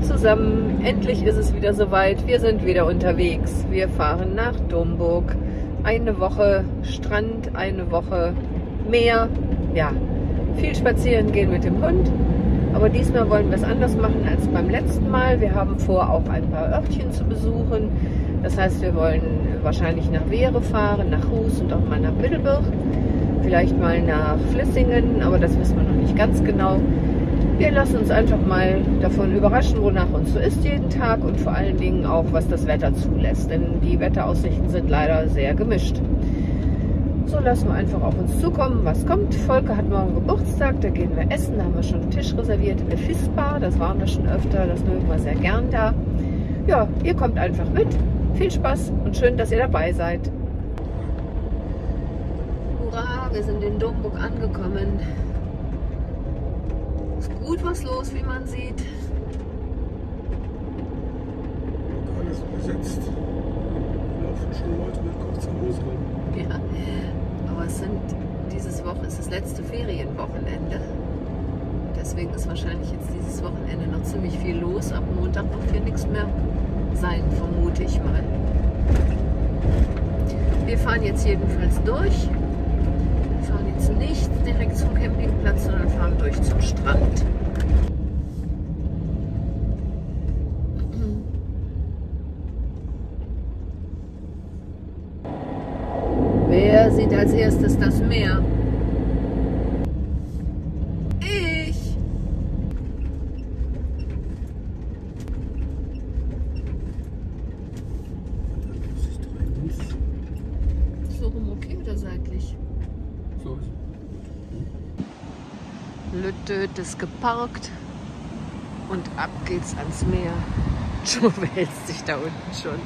zusammen, endlich ist es wieder soweit. Wir sind wieder unterwegs. Wir fahren nach Domburg. Eine Woche Strand, eine Woche Meer. Ja, viel spazieren gehen mit dem Hund. Aber diesmal wollen wir es anders machen als beim letzten Mal. Wir haben vor, auch ein paar Örtchen zu besuchen. Das heißt, wir wollen wahrscheinlich nach Wehre fahren, nach Hus und auch mal nach Mittelburg. Vielleicht mal nach Flissingen, aber das wissen wir noch nicht ganz genau. Wir lassen uns einfach mal davon überraschen, wonach uns so ist jeden Tag und vor allen Dingen auch, was das Wetter zulässt. Denn die Wetteraussichten sind leider sehr gemischt. So lassen wir einfach auf uns zukommen, was kommt. Volker hat morgen Geburtstag, da gehen wir essen. Da haben wir schon einen Tisch reserviert in der Fissbar. Das waren wir schon öfter, das mögen wir sehr gern da. Ja, ihr kommt einfach mit. Viel Spaß und schön, dass ihr dabei seid. Hurra, wir sind in Domburg angekommen gut was los, wie man sieht. Alles besetzt. Laufen schon Leute mit kurzer Hose rum. Ja, aber es sind, dieses Woche ist das letzte Ferienwochenende. Deswegen ist wahrscheinlich jetzt dieses Wochenende noch ziemlich viel los. Ab Montag wird hier nichts mehr sein, vermute ich mal. Wir fahren jetzt jedenfalls durch. Wir fahren jetzt nicht direkt zum Campingplatz, sondern fahren durch zum Strand. Wer sieht als erstes das Meer? Ich. Rum okay oder seitlich? So ist Lüttöt ist geparkt und ab geht's ans Meer. Joe wälzt sich da unten schon.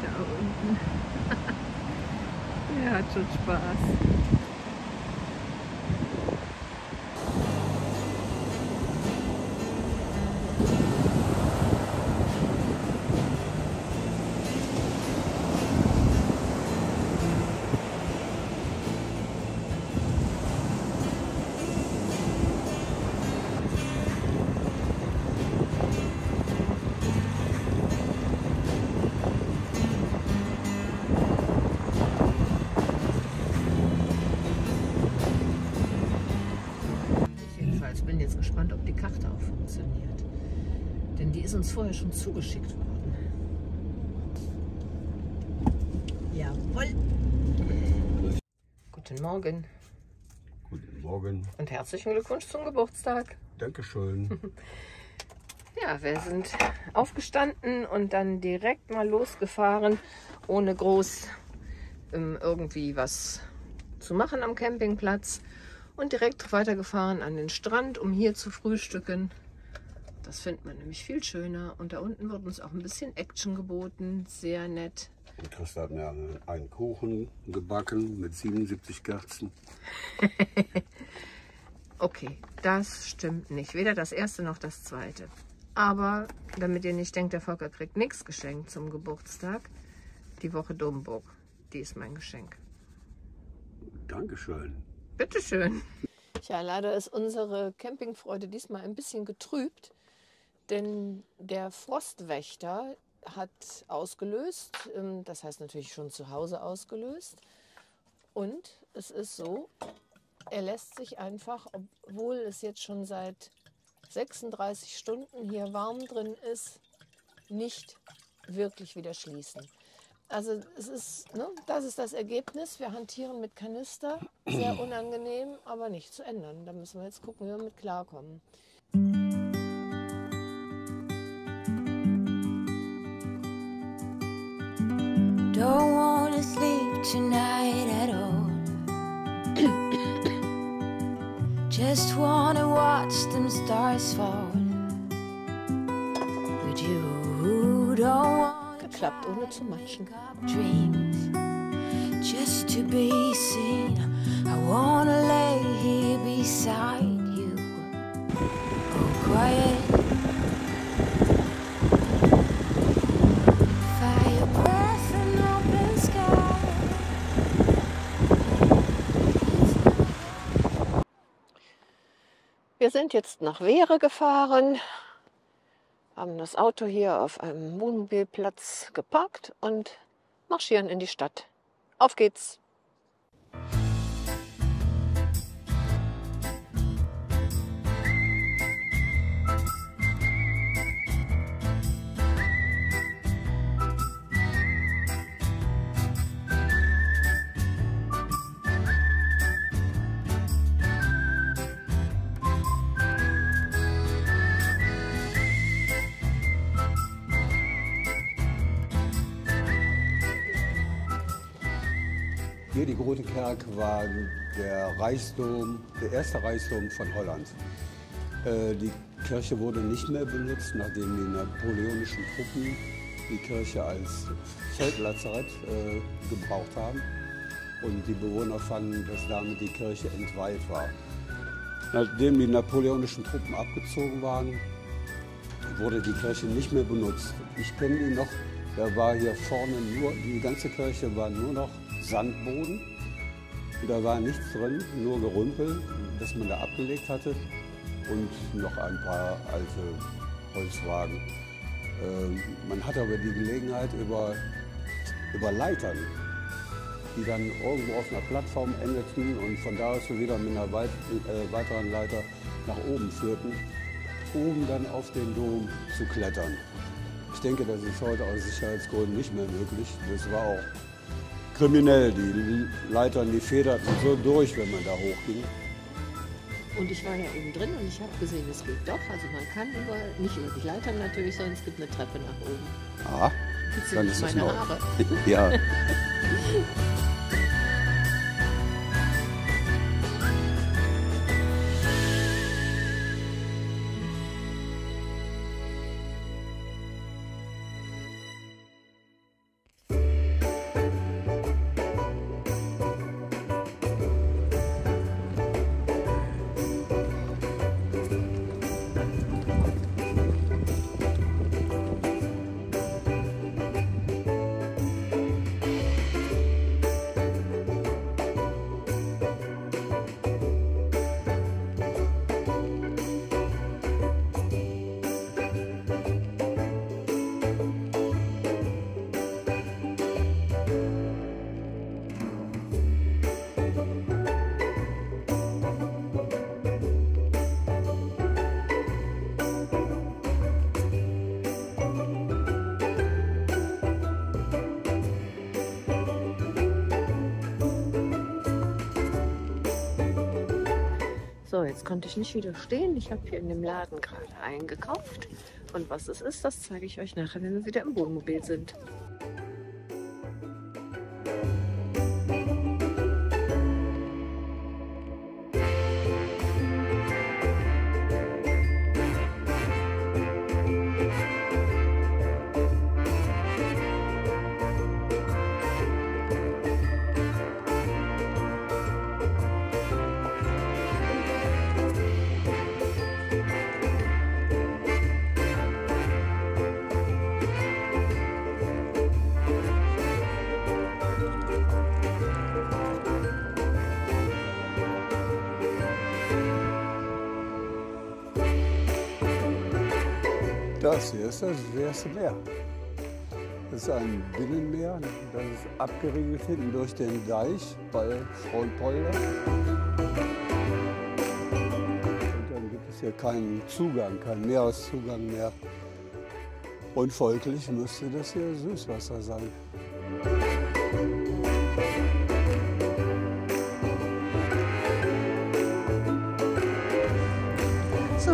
Da unten. Er hat schon Spaß. Funktioniert. Denn die ist uns vorher schon zugeschickt worden. Jawohl. Guten Morgen Guten Morgen. und herzlichen Glückwunsch zum Geburtstag. Dankeschön. Ja, wir sind aufgestanden und dann direkt mal losgefahren, ohne groß ähm, irgendwie was zu machen am Campingplatz. Und direkt weitergefahren an den Strand, um hier zu frühstücken. Das findet man nämlich viel schöner. Und da unten wird uns auch ein bisschen Action geboten. Sehr nett. Und Christa hat mir einen Kuchen gebacken mit 77 Kerzen. Okay, das stimmt nicht. Weder das erste noch das zweite. Aber damit ihr nicht denkt, der Volker kriegt nichts geschenkt zum Geburtstag, die Woche Domburg, die ist mein Geschenk. Dankeschön. Bitteschön. Ja, leider ist unsere Campingfreude diesmal ein bisschen getrübt, denn der Frostwächter hat ausgelöst, ähm, das heißt natürlich schon zu Hause ausgelöst. Und es ist so, er lässt sich einfach, obwohl es jetzt schon seit 36 Stunden hier warm drin ist, nicht wirklich wieder schließen. Also es ist, ne, das ist das Ergebnis. Wir hantieren mit Kanister, sehr unangenehm, aber nicht zu ändern. Da müssen wir jetzt gucken, wie wir mit klarkommen. Watch them stars fall. But you don't wanna Geklappt, ohne zu matschen. dreams just to be seen. I wanna lay here beside you. Oh, quiet. Wir sind jetzt nach Wehre gefahren haben das Auto hier auf einem Wohnmobilplatz geparkt und marschieren in die Stadt. Auf geht's! Hier die Grote Kerk war der Reichsdom, der erste Reichsdom von Holland. Äh, die Kirche wurde nicht mehr benutzt, nachdem die napoleonischen Truppen die Kirche als Feldlazarett äh, gebraucht haben. Und die Bewohner fanden, dass damit die Kirche entweiht war. Nachdem die napoleonischen Truppen abgezogen waren, wurde die Kirche nicht mehr benutzt. Ich kenne die noch, da war hier vorne nur, die ganze Kirche war nur noch Sandboden. Da war nichts drin, nur Gerümpel, das man da abgelegt hatte und noch ein paar alte Holzwagen. Ähm, man hatte aber die Gelegenheit über, über Leitern, die dann irgendwo auf einer Plattform endeten und von da aus wieder mit einer weit, äh, weiteren Leiter nach oben führten, oben dann auf den Dom zu klettern. Ich denke, das ist heute aus Sicherheitsgründen nicht mehr möglich. Das war auch kriminell. Die Leitern, die federten so durch, wenn man da hochging. Und ich war ja eben drin und ich habe gesehen, es geht doch. Also man kann über, nicht über die Leitern natürlich, sondern es gibt eine Treppe nach oben. Ah, dann ist es meine neu. Haare. ja. So, jetzt konnte ich nicht widerstehen. Ich habe hier in dem Laden gerade eingekauft. Und was es ist, das zeige ich euch nachher, wenn wir wieder im Wohnmobil sind. Das hier ist das erste Meer. Das ist ein Binnenmeer, das ist abgeriegelt hinten durch den Deich bei Frauenpolder. Und dann gibt es hier keinen Zugang, keinen Meereszugang mehr. Und folglich müsste das hier Süßwasser sein.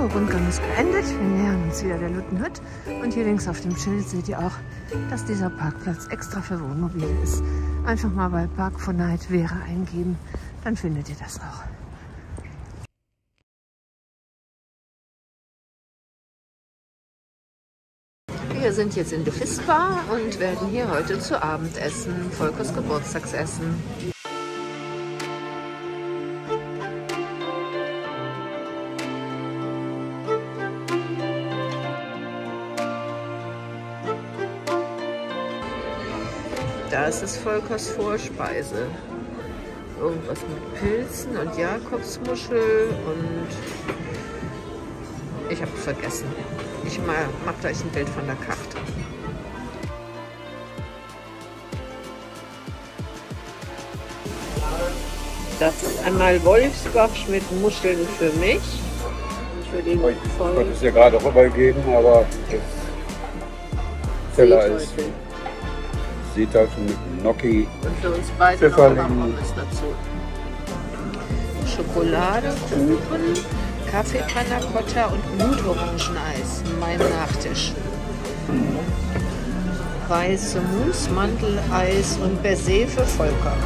Rundgang ist beendet. Wir nähern uns wieder der Luttenhütt. Und hier links auf dem Schild seht ihr auch, dass dieser Parkplatz extra für Wohnmobile ist. Einfach mal bei Park for Night Vera eingeben, dann findet ihr das auch. Wir sind jetzt in Fispa und werden hier heute zu Abend essen. Volkers Geburtstagsessen. Das ist Volkers Vorspeise. Irgendwas mit Pilzen und Jakobsmuschel und ich habe vergessen. Ich macht euch ein Bild von der Karte. Das ist einmal Wolfsbach mit Muscheln für mich. Den Ich wollte es ja gerade rübergeben, aber das Teller ist Seeteufel mit Gnocchi. Und für uns beide Pfifferling. dazu. Schokolade, Kuchen, Kaffee Panna Cotta und Blutorangeneis. Mein Nachtisch. Weiße Mousse, Mandeleis und Baiser für Volker.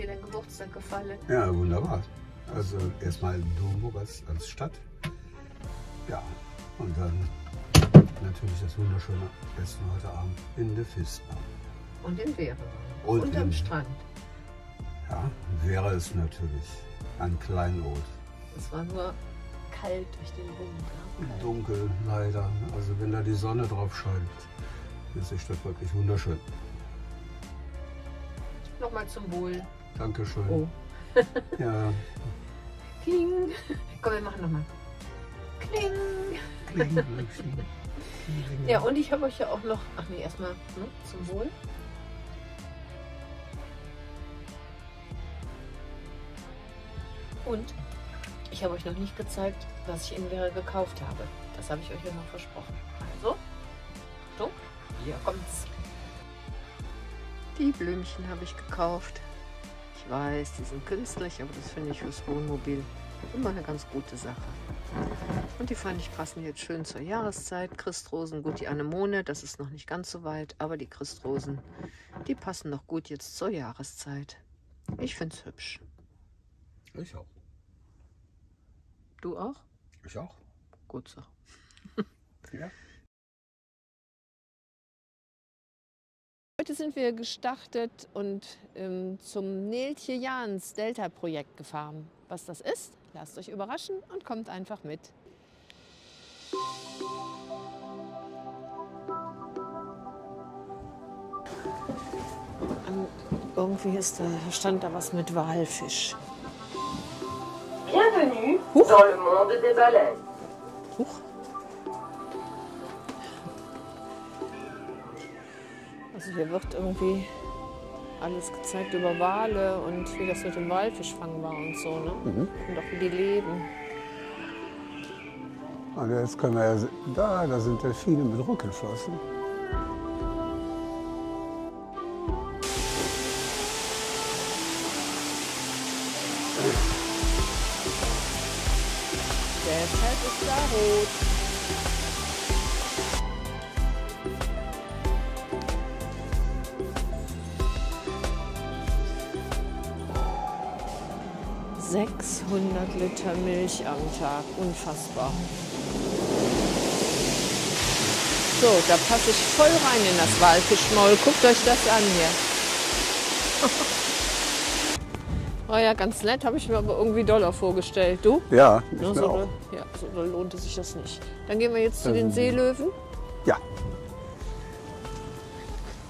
Dir dein Geburtstag gefallen? Ja, wunderbar. Also erstmal Domburg als, als Stadt. Ja, und dann natürlich das wunderschöne Essen heute Abend in der Fispa. Und in Wäre. Und Und am Strand. Ja, wäre es natürlich ein Kleinod. Es war nur kalt durch den Wind. Kalt. Dunkel leider. Also wenn da die Sonne drauf scheint, ist die Stadt wirklich wunderschön. Nochmal zum Wohl. Dankeschön. Oh. Ja, Kling. Komm, wir machen nochmal. Kling. kling, kling. Ja, und ich habe euch ja auch noch. Ach nee, erstmal ne, zum Wohl. Und ich habe euch noch nicht gezeigt, was ich in Wäre gekauft habe. Das habe ich euch ja noch versprochen. Also, Achtung, hier kommt's. Die Blümchen habe ich gekauft. Ich weiß, die sind künstlich, aber das finde ich fürs Wohnmobil immer eine ganz gute Sache. Und die fand ich passen jetzt schön zur Jahreszeit. Christrosen, gut, die Anemone, das ist noch nicht ganz so weit, aber die Christrosen, die passen noch gut jetzt zur Jahreszeit. Ich finde es hübsch. Ich auch. Du auch? Ich auch. Gut so. Ja. Heute sind wir gestartet und ähm, zum Neltje Jans Delta-Projekt gefahren. Was das ist, lasst euch überraschen und kommt einfach mit. Ähm, Irgendwie ist da, stand da was mit Walfisch. Bienvenue dans le monde des baleines. Huch. Hier wird irgendwie alles gezeigt über Wale und wie das mit dem Walfischfang war und so, ne? Und auch wie die leben. Und jetzt können wir ja, da, da sind Delfine mit Rückenflossen. Deshalb ist da rot. Sechshundert Liter Milch am Tag, unfassbar. So, da passe ich voll rein in das Walfischmaul. Guckt euch das an hier. War ja ganz nett, habe ich mir aber irgendwie doller vorgestellt. Du? Ja, ich Ja, mir so, auch. doll- ja, so doll lohnte sich das nicht. Dann gehen wir jetzt zu den Seelöwen. Ja,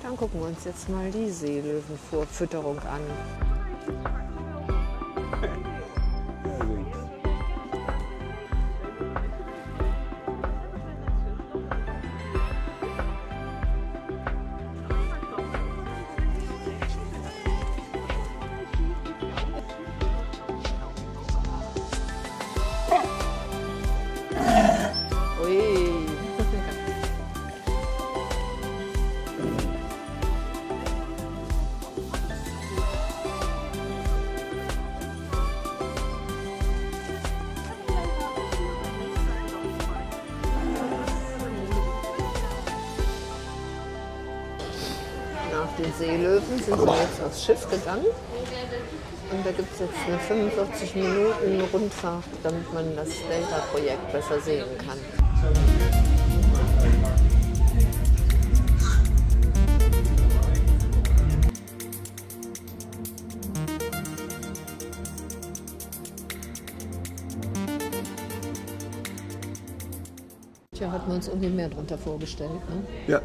Dann gucken wir uns jetzt mal die Seelöwenvorfütterung an. Seelöwen, sind wir jetzt aufs Schiff gegangen. Und da gibt es jetzt eine 45 Minuten Rundfahrt, damit man das Delta-Projekt besser sehen kann. Tja, hatten wir uns irgendwie mehr darunter vorgestellt. Ne? Ja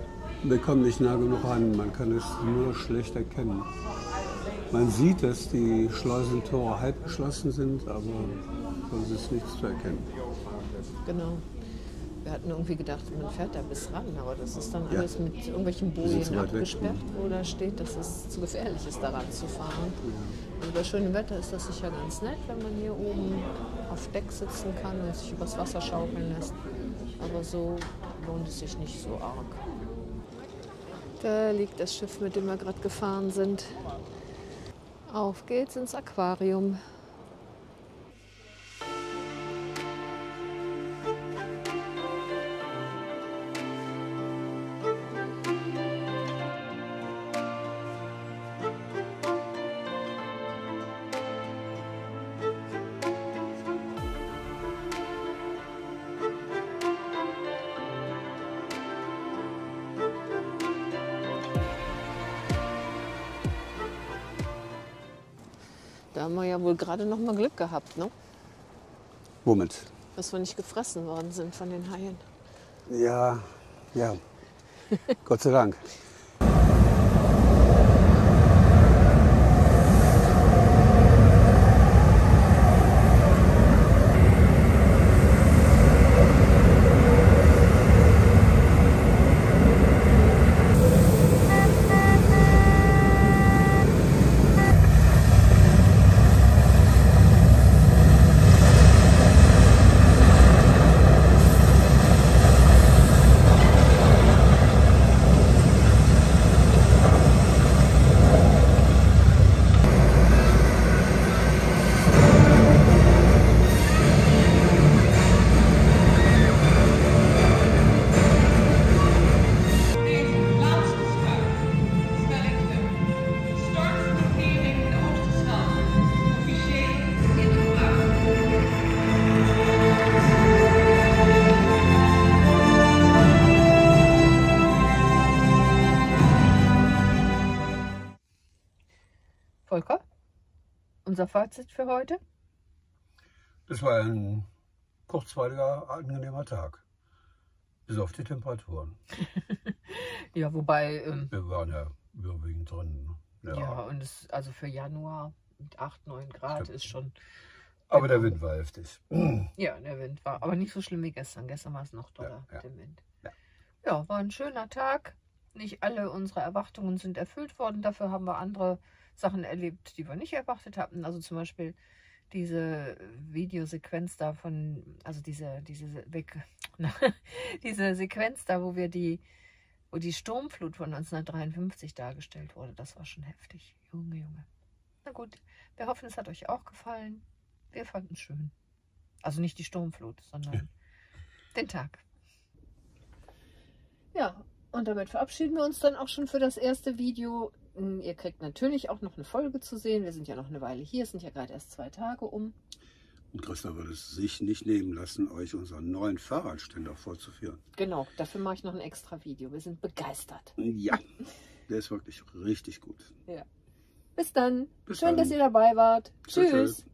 wir kommen nicht nah genug ran. Man kann es nur schlecht erkennen. Man sieht, dass die Schleusentore halb geschlossen sind, aber sonst ist nichts zu erkennen. Genau. Wir hatten irgendwie gedacht, man fährt da bis ran, aber das ist dann Ja. alles mit irgendwelchen Bojen weit weg, abgesperrt, wo da steht, dass es zu gefährlich ist, daran zu fahren. Also bei schönem Wetter ist das sicher ganz nett, wenn man hier oben auf Deck sitzen kann und sich übers Wasser schaukeln lässt. Aber so lohnt es sich nicht so arg. Da liegt das Schiff, mit dem wir gerade gefahren sind. Auf geht's ins Aquarium. Wohl gerade noch mal Glück gehabt, ne? Womit? dass wir nicht gefressen worden sind von den Haien. Ja, ja. Gott sei Dank. unser Fazit für heute? Das war ein kurzweiliger, angenehmer Tag. Bis auf die Temperaturen. Ja, wobei, ähm, Wir waren ja überwiegend drin. Ja. ja, und es, also für Januar mit 8, 9 Grad Stimmt. ist schon, Aber der Wind war heftig. ja, der Wind war, aber nicht so schlimm wie gestern. Gestern war es noch doller, Ja, ja. der Wind. Ja. ja, war ein schöner Tag. Nicht alle unsere Erwartungen sind erfüllt worden. Dafür haben wir andere Sachen erlebt, die wir nicht erwartet hatten. Also zum Beispiel diese Videosequenz da von, also diese, diese, Weg, diese Sequenz da, wo wir die, wo die Sturmflut von 1953 dargestellt wurde. Das war schon heftig. Junge, Junge. Na gut, wir hoffen, es hat euch auch gefallen. Wir fanden es schön. Also nicht die Sturmflut, sondern den Tag. Ja, und damit verabschieden wir uns dann auch schon für das erste Video. Mm, Ihr kriegt natürlich auch noch eine Folge zu sehen. Wir sind ja noch eine Weile hier, es sind ja gerade erst zwei Tage um. Und Christa wird es sich nicht nehmen lassen, euch unseren neuen Fahrradständer vorzuführen. Genau, dafür mache ich noch ein extra Video. Wir sind begeistert. Ja, der ist wirklich richtig gut. Bis dann. Bis Schön, dann. dass ihr dabei wart. Tschüss. tschüss.